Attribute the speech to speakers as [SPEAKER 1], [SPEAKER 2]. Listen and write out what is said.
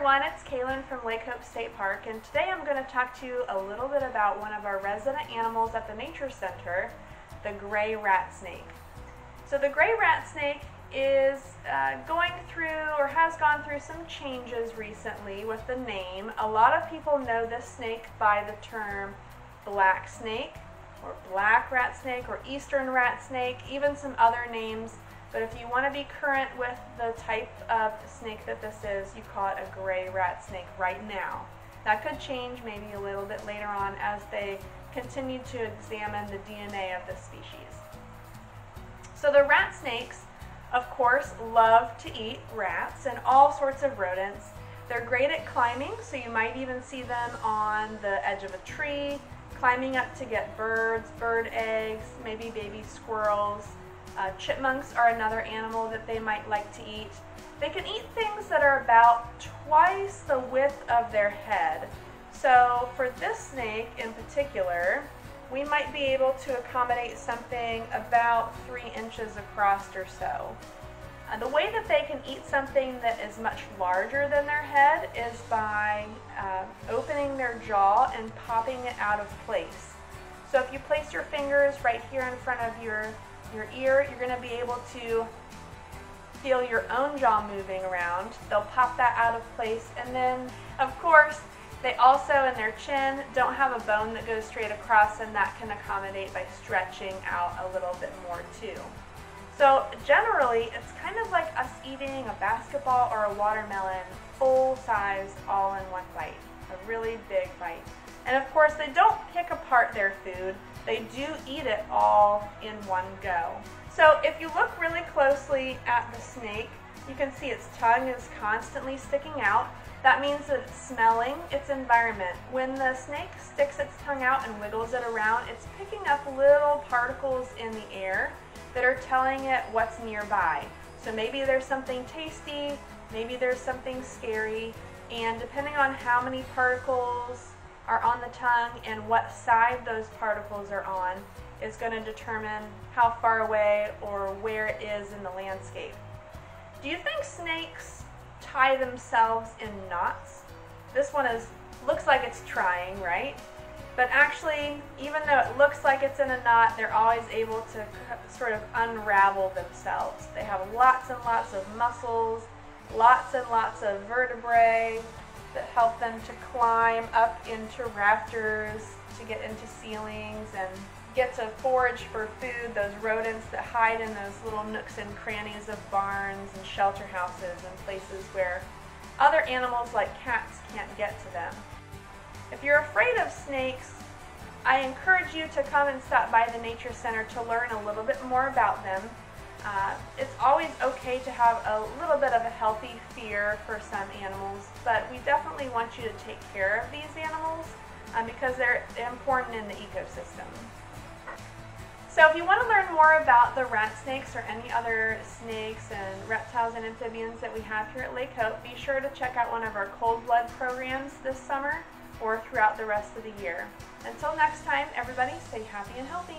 [SPEAKER 1] everyone, it's Kaylin from Lake Hope State Park and today I'm going to talk to you a little bit about one of our resident animals at the Nature Center, the gray rat snake. So the gray rat snake is uh, going through or has gone through some changes recently with the name. A lot of people know this snake by the term black snake or black rat snake or eastern rat snake, even some other names but if you want to be current with the type of snake that this is, you call it a gray rat snake right now. That could change maybe a little bit later on as they continue to examine the DNA of the species. So the rat snakes, of course, love to eat rats and all sorts of rodents. They're great at climbing, so you might even see them on the edge of a tree, climbing up to get birds, bird eggs, maybe baby squirrels, uh, chipmunks are another animal that they might like to eat. They can eat things that are about twice the width of their head. So for this snake in particular, we might be able to accommodate something about three inches across or so. Uh, the way that they can eat something that is much larger than their head is by uh, opening their jaw and popping it out of place. So if you place your fingers right here in front of your your ear, you're going to be able to feel your own jaw moving around. They'll pop that out of place. And then, of course, they also, in their chin, don't have a bone that goes straight across, and that can accommodate by stretching out a little bit more too. So generally, it's kind of like us eating a basketball or a watermelon full size all in one bite, a really big bite. And of course, they don't pick apart their food. They do eat it all in one go. So if you look really closely at the snake, you can see its tongue is constantly sticking out. That means that it's smelling its environment. When the snake sticks its tongue out and wiggles it around, it's picking up little particles in the air that are telling it what's nearby. So maybe there's something tasty, maybe there's something scary, and depending on how many particles are on the tongue and what side those particles are on is going to determine how far away or where it is in the landscape. Do you think snakes tie themselves in knots? This one is looks like it's trying, right? But actually, even though it looks like it's in a knot, they're always able to sort of unravel themselves. They have lots and lots of muscles, lots and lots of vertebrae, that help them to climb up into rafters, to get into ceilings, and get to forage for food, those rodents that hide in those little nooks and crannies of barns and shelter houses and places where other animals like cats can't get to them. If you're afraid of snakes, I encourage you to come and stop by the Nature Center to learn a little bit more about them uh, it's always okay to have a little bit of a healthy fear for some animals, but we definitely want you to take care of these animals um, because they're important in the ecosystem. So if you want to learn more about the rat snakes or any other snakes and reptiles and amphibians that we have here at Lake Hope, be sure to check out one of our cold blood programs this summer or throughout the rest of the year. Until next time, everybody stay happy and healthy.